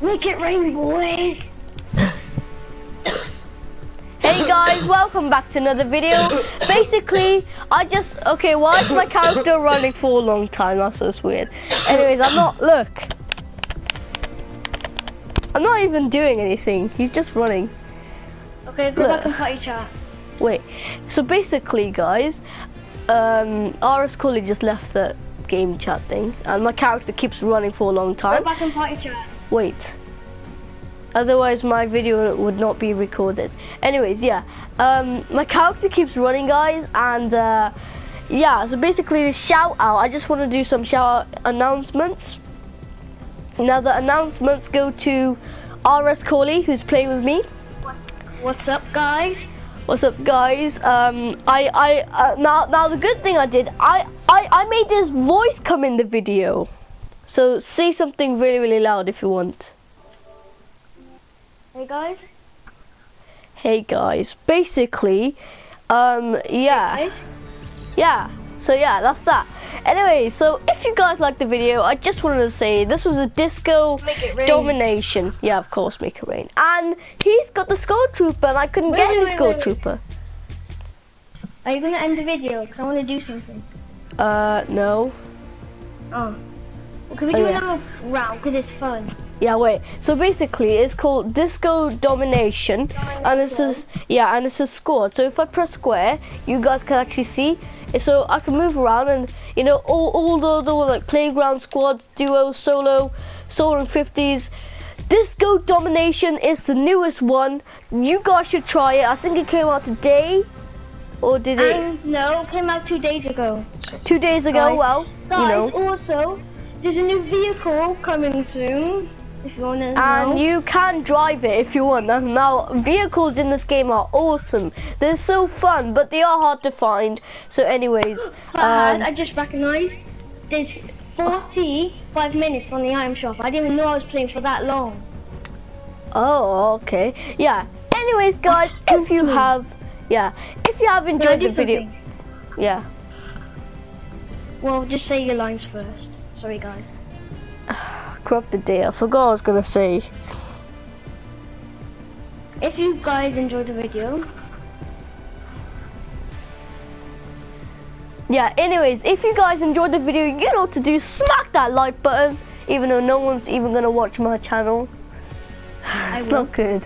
Make it rain, boys. Hey guys, welcome back to another video. Basically, I just okay. Why is my character running for a long time? That's just weird. Anyways, I'm not. Look, I'm not even doing anything. He's just running. Okay, go Look. back and party chat. Wait. So basically, guys, um, RS Cooley just left the game chat thing, and my character keeps running for a long time. Go back and party chat. Wait. Otherwise, my video would not be recorded. Anyways, yeah. Um, my character keeps running, guys, and uh, yeah. So basically, the shout out. I just want to do some shout out announcements. Now, the announcements go to RS Corley, who's playing with me. What's up, guys? What's up, guys? Um, I, I, uh, now, now the good thing I did, I, I, I made his voice come in the video. So say something really, really loud if you want. Hey, guys. Hey guys, basically, um, yeah, Guys. yeah. So yeah, that's that. Anyway, so if you guys liked the video, I just wanted to say this was a disco Make it rain. domination. Yeah, of course, make it rain. And he's got the skull trooper, and I couldn't Wait, get wait, his wait, skull wait. trooper. Are you gonna end the video? Cause I want to do something. Uh, no. Oh. Well, can we Oh, do yeah. another round? Cause it's fun. Yeah, wait. So basically, it's called Disco Domination, and this is yeah, and it's a squad. So if I press square, you guys can actually see. So I can move around, and you know all all the other like playground squads, duo, solo, solo and fifties. Disco Domination is the newest one. You guys should try it. I think it came out today, or did it And no, it came out two days ago. two days ago? guys- well, you Guys, know. also, there's a new vehicle coming soon. If you wanna And you can drive it if you want. Now, vehicles in this game are awesome. They're so fun, but they are hard to find. So, anyways, um, I just recognized there's 45 minutes on the item shop. I didn't even know I was playing for that long. oh, okay, yeah. Anyways, guys, if you have, yeah, if you have enjoyed the video, something? yeah. Well, just say your lines first. Sorry, guys. Corrupted day. I forgot I was gonna say. If you guys enjoyed the video, Yeah. Anyways, if you guys enjoyed the video, you know what to do. Smack that like button, even though no one's even gonna watch my channel. It's not good.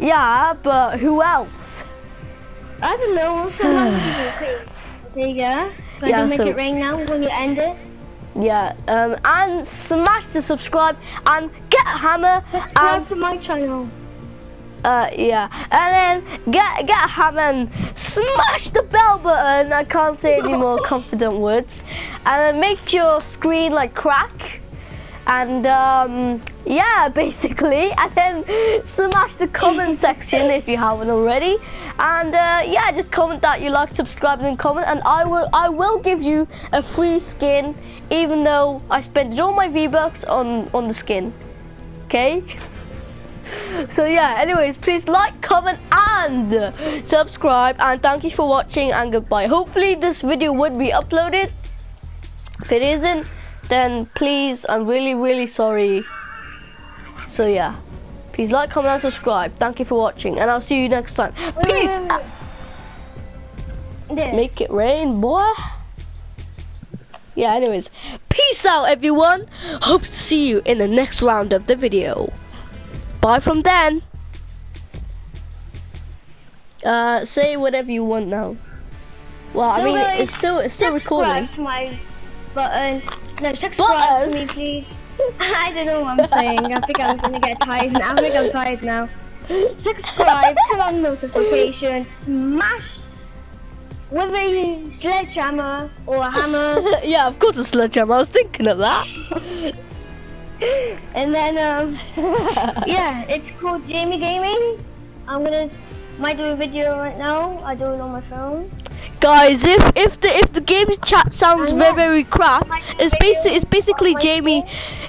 Yeah, but who else? I don't know. Okay. Okay, yeah. Can Yeah, I make so- it rain now when you end it? Yeah, um, and smash the subscribe and get a hammer. Subscribe and, to my channel. uh, yeah, and then get get a hammer and smash the bell button. I can't say any more confident words. And then make your screen like crack. And um, yeah, basically, and then smash the comment section if you haven't already. And uh, yeah, just comment that you like, subscribe, and comment, and I will I will give you a free skin, even though I spent all my V bucks on on the skin. Okay. So yeah, anyways, please like, comment, and subscribe, and thank you for watching, and goodbye. Hopefully this video would be uploaded. If it isn't, then please, I'm really, really sorry. So yeah, please like, comment, and subscribe. Thank you for watching, and I'll see you next time. Wait, wait, Peace. wait, wait. There. Make it rain, boy. Yeah, anyways, peace out, everyone. Hope to see you in the next round of the video. Bye from then. Uh, say whatever you want now. Well, I mean, it's still it's still recording. Subscribe to my button. No, subscribe Button? to me, please. I don't know what I'm saying. I think I'm gonna get tired. now. I think I'm tired now. Subscribe, turn on notifications, smash with a sledgehammer or a hammer, yeah, of course, a sledgehammer. I was thinking of that. and then um, yeah, it's called Jamie Gaming. I'm gonna might do a video right now. I do it on my phone. Guys, if if the if the game chat sounds very very crap, it's basically it's basically Jamie.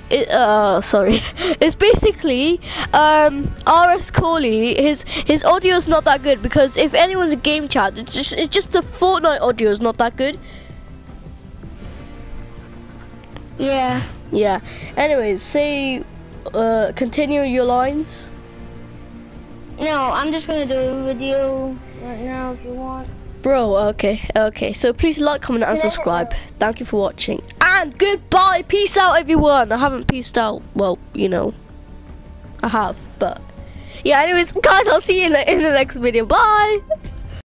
It, uh, sorry, it's basically um RS Corley. His his audio is not that good because if anyone's a game chat, it's just it's just the Fortnite audio is not that good. Yeah. Yeah. Anyways, say uh, continue your lines? No, I'm just gonna do a video right now if you want. Bro, okay, okay. So please like, comment, and subscribe. Thank you for watching. And goodbye. Peace out, everyone. I haven't peaced out. Well, you know, I have, but yeah. Anyways, guys, I'll see you in the, in the next video. Bye.